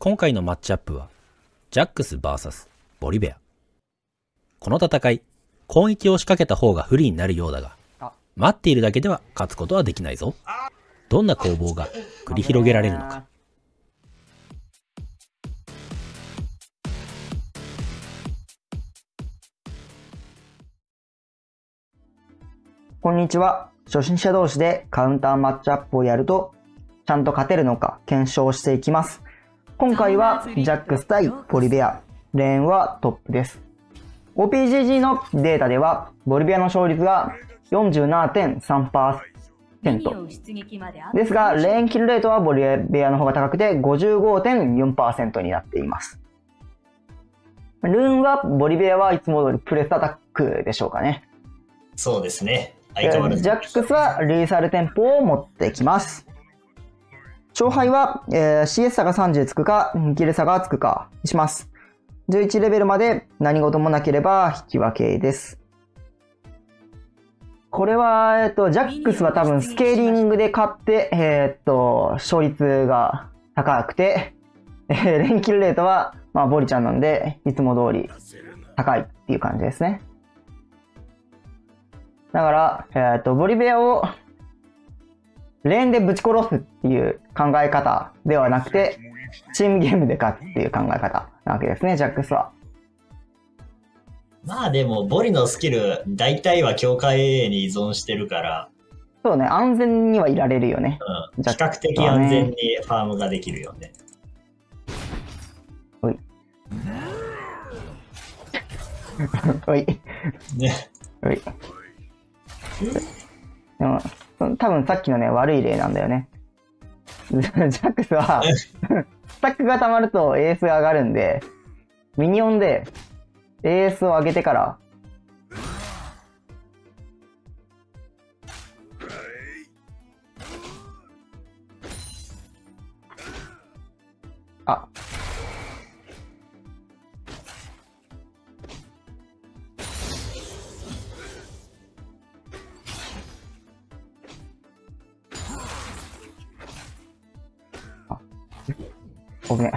今回のマッチアップは、ジャックス VS ボリベア。この戦い、攻撃を仕掛けた方が不利になるようだがあ、待っているだけでは勝つことはできないぞ。どんな攻防が繰り広げられるのか。こんにちは。初心者同士でカウンターマッチアップをやると、ちゃんと勝てるのか検証していきます。今回はジャックス対ボリベア。レーンはトップです。OPGG のデータでは、ボリビアの勝率が47.3%。ですが、レーンキルレートはボリビアの方が高くて55.4%になっています。ルーンは、ボリビアはいつも通りプレスアタックでしょうかね。そうですね。ジャックスはリーサルテンポを持ってきます。勝敗は、えー CS 差が30つくか、ギル差がつくかにします。11レベルまで何事もなければ引き分けです。これは、えっと、ジャックスは多分スケーリングで勝って、えーっと、勝率が高くて、えー連キルレートは、まあ、ボリちゃんなんで、いつも通り高いっていう感じですね。だから、えーっと、ボリベアを、レーンでぶち殺すっていう考え方ではなくて、チームゲームで勝つっていう考え方なわけですね、ジャックスは。まあでも、ボリのスキル、大体は強化 AA に依存してるから、そうね、安全にはいられるよね。うん、比較的安全にファームができるよね。おい。おい、ね。おい。でも、そ多分さっきのね、悪い例なんだよね。ジャックスは、スタックが溜まると AS が上がるんで、ミニオンで AS を上げてから、ごめん。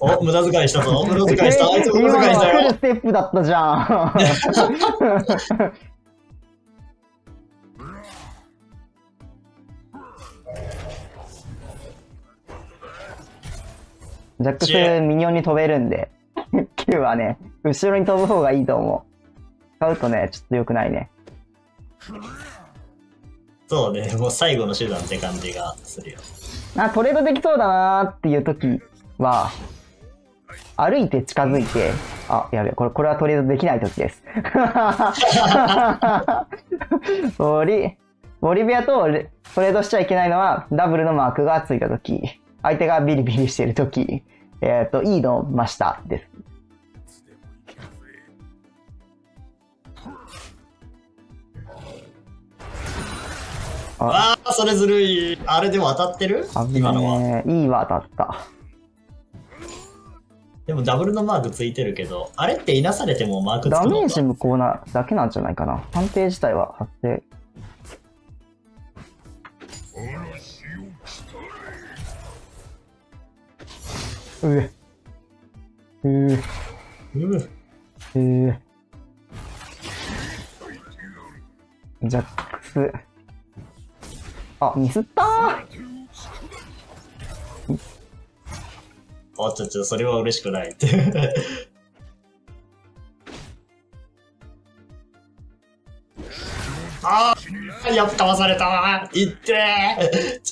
お、無駄遣いしたぞ。無駄遣いした。あいつ無駄遣いしたよス。テップだったじゃん。ジャックスミニオンに飛べるんで、Q はね、後ろに飛ぶ方がいいと思う。使うとね、ちょっと良くないね。そうね、もう最後の手段って感じがするよ。あ、トレードできそうだなーっていう時は、歩いて近づいて、あ、やべえ、これ、これはトレードできない時です。ボリ、ビアとレトレードしちゃいけないのは、ダブルのマークがついた時、相手がビリビリしてる時、えっ、と、いいの真下です。ああ、それずるい。あれでも当たってる？危今のは。いいは当たった。でもダブルのマークついてるけど、あれっていなされてもマークつくダのか？メージ無効なだけなんじゃないかな。判定自体は発生。うえ。うえ。ううえ。ジャックス。あ、ミスったーおっちょちょ、それは嬉しくないって。あ あ、やっぱかわされた。いって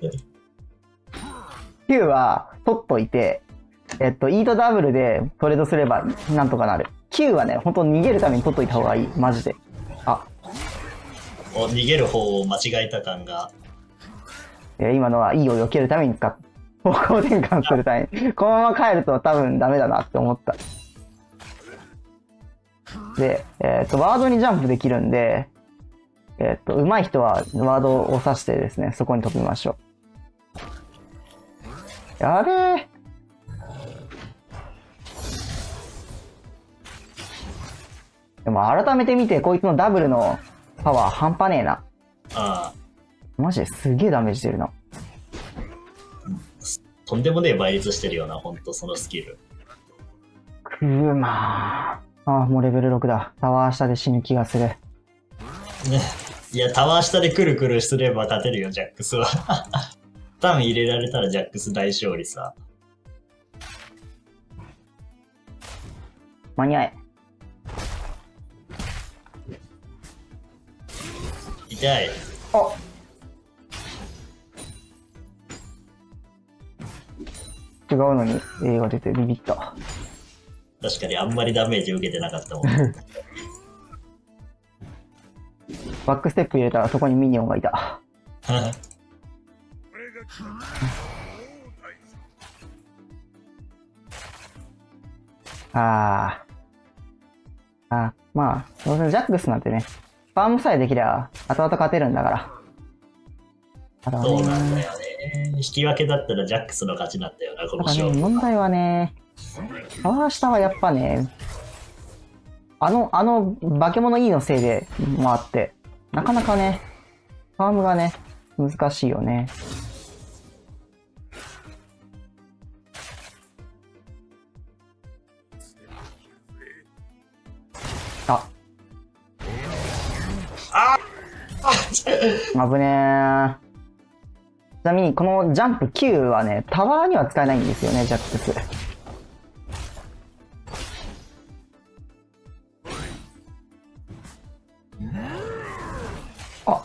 ー Q は取っといて、えっと、E とダブルでトレードすればなんとかなる。Q はね、本当逃げるために取っといた方がいい。マジで。あ、お逃げる方を間違えた感が。えー今のは E を避けるために使っ方向転換するために。このまま帰ると多分ダメだなって思った。で、えっ、と、ワードにジャンプできるんで、えっ、と、上手い人はワードを指してですね、そこに飛びましょう。やべえ。でも改めて見て、こいつのダブルのパワー半端ねえな。あマジですげえダメージ出るな。とんでもねえ倍率してるよな、ほんとそのスキル。くーまー。ああ、もうレベル6だ。タワー下で死ぬ気がする。ね。いや、タワー下でくるくるすれば勝てるよ、ジャックスは。ターン入れられたらジャックス大勝利さ。間に合え。痛い。あ違うのに A が出てビビった。確かにあんまりダメージ受けてなかったもん。バックステップ入れたらそこにミニオンがいた。ああ。あまあ、どうせジャックスなんてね、ファームさえできりゃ、後々勝てるんだから。あとはそうなんだね、よね。引き分けだったらジャックスの勝ちなんだよな、このただね。問題はね、タワー下はやっぱね、あの、あの、化け物 E のせいでもあって、なかなかね、ファームがね、難しいよね。あ、危ねー。ちなみに、このジャンプ9はね、タワーには使えないんですよね、ジャックス。あ、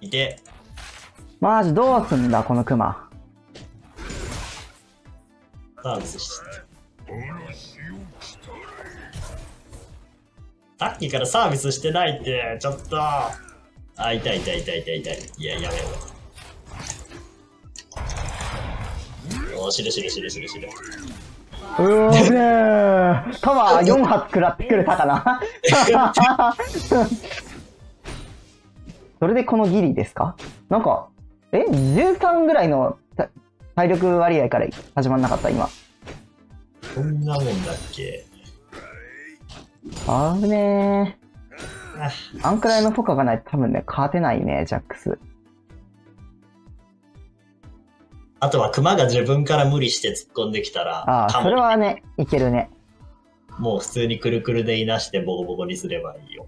いて、マジどうすんだ、このクマ。サービスして。さっきからサービスしてないって、ちょっと。あ、痛い痛い痛い痛い痛い。いや、やめよう。おー、しるしるしるしるしる。うおー、危ねー。タワー4発食らってくれたかな？それでこのギリですか？なんか、え ?13 ぐらいのた体力割合から始まんなかった今。こんなもんだっけ？あぶねあー。あんくらいのフォカがないと多分ね、勝てないね、ジャックス。あとは熊が自分から無理して突っ込んできたら、ああ、それはね、いけるね。もう普通にくるくるでいなしてボコボコにすればいいよ。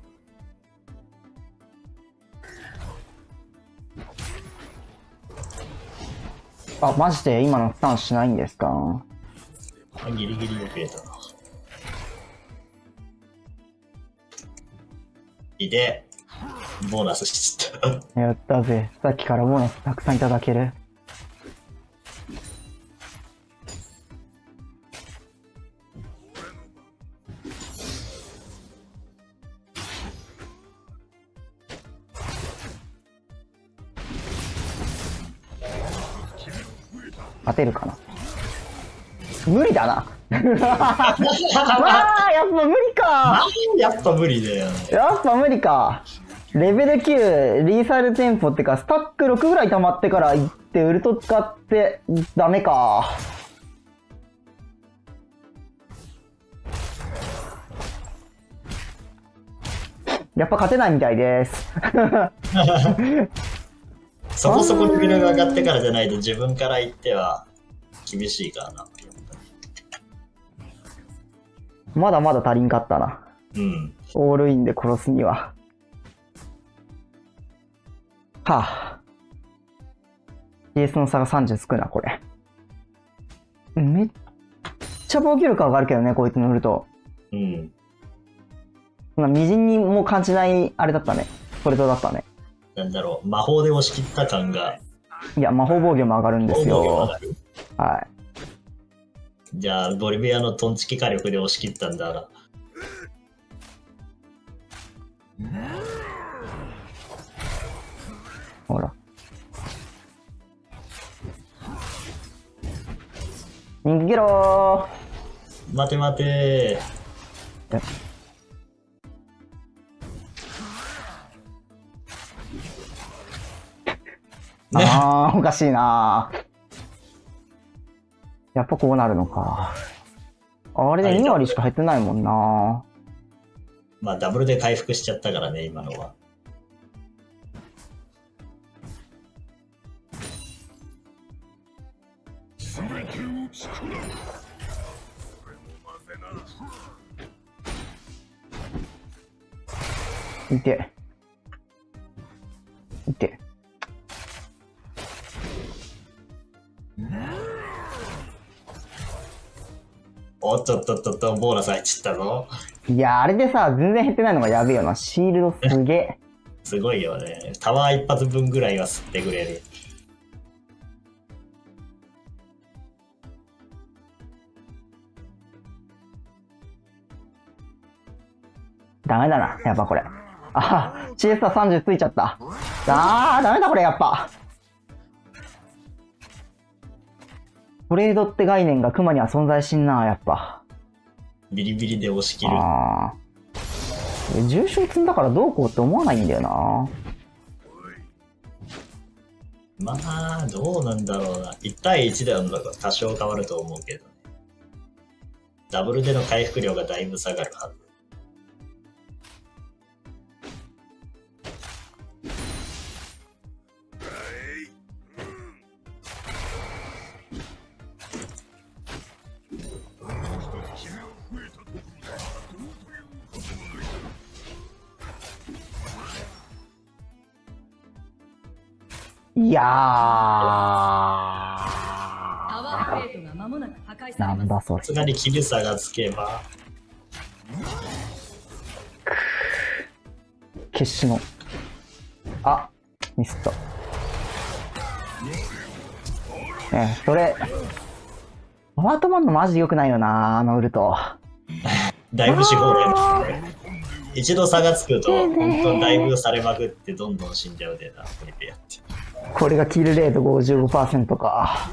あ、マジで今のスタンしないんですか？あギリギリよく入れたな。で、ボーナスしちゃった。やったぜ。さっきからボーナスたくさんいただける。当てるかな？無理だな。わあ、やっぱ無理か。やっぱ無理だよ。やっぱ無理か。レベル9、リーサルテンポってか、スタック6ぐらい溜まってから行って、ウルト使って、ダメか。やっぱ勝てないみたいです。そこそこレベルが上がってからじゃないと自分から言っては厳しいからな。まだまだ足りんかったな。うん。オールインで殺すには。はあ。CS の差が30つくな、これ。めっちゃ防御力上がるけどね、こいつ乗ると。うん。なみじんにもう感じない、あれだったね。ストレートだったね。なんだろう、魔法で押し切った感が、いや、魔法防御も上がるんですよ。はい。じゃあ、ボリビアのトンチキ火力で押し切ったんだな。ほら。逃げろ待て待て。あー、おかしいなやっぱこうなるのか。あれで2割しか入ってないもんな。まあ、ダブルで回復しちゃったからね、今のは。いて。おっとっとっとっと、ボーナス入っちゃったぞ。いや、あれでさ、全然減ってないのがやべえよな。シールドすげえ。すごいよね。タワー一発分ぐらいは吸ってくれる。ダメだな、やっぱこれ。あ、CS は30ついちゃった。あー、ダメだこれやっぱ。トレードって概念がクマには存在しんな、やっぱ。ビリビリで押し切る。重傷積んだからどうこうって思わないんだよな。まあ、どうなんだろうな。1対1では多少変わると思うけどね。ダブルでの回復量がだいぶ下がるはず。いやーなんだそれさ。すがにキル差がつけば、決死の。あ、ミスった。ねそれ、ワートマンのマジ良くないよな、あのウルト。だいぶし放題。一度差がつくと、本当にだいぶされまくって、どんどん死んじゃうでな、プリペアって。これがキルレート55%か。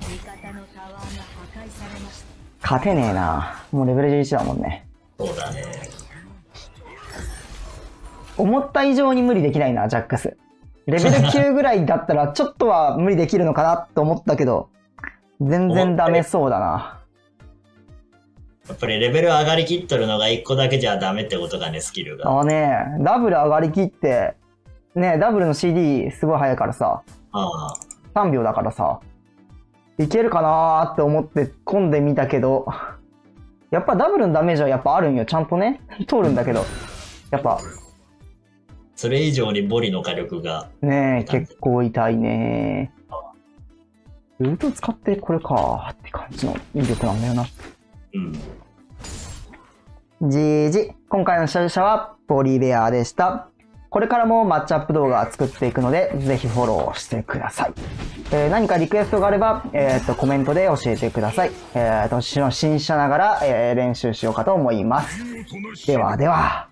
味方のタワーが破壊されました。勝てねえな。もうレベル11だもんね。そうだね。思った以上に無理できないな、ジャックス。レベル9ぐらいだったらちょっとは無理できるのかなと思ったけど、全然ダメそうだな。やっぱりレベル上がりきっとるのが1個だけじゃダメってことがね、スキルが。あのね、ダブル上がりきって、ね、ダブルの CD すごい速いからさ、ああ。3秒だからさ、いけるかなーって思って込んでみたけど、やっぱダブルのダメージはやっぱあるんよ。ちゃんとね、通るんだけど、やっぱそれ以上にボリの火力が。ね結構痛いねルート使ってこれかーって感じの威力なんだよな。じじ。今回の視聴者はボリベアでした。これからもマッチアップ動画作っていくので、ぜひフォローしてください。えー何かリクエストがあれば、えー、とコメントで教えてください。えー、と新車ながら、えー練習しようかと思います。ではでは。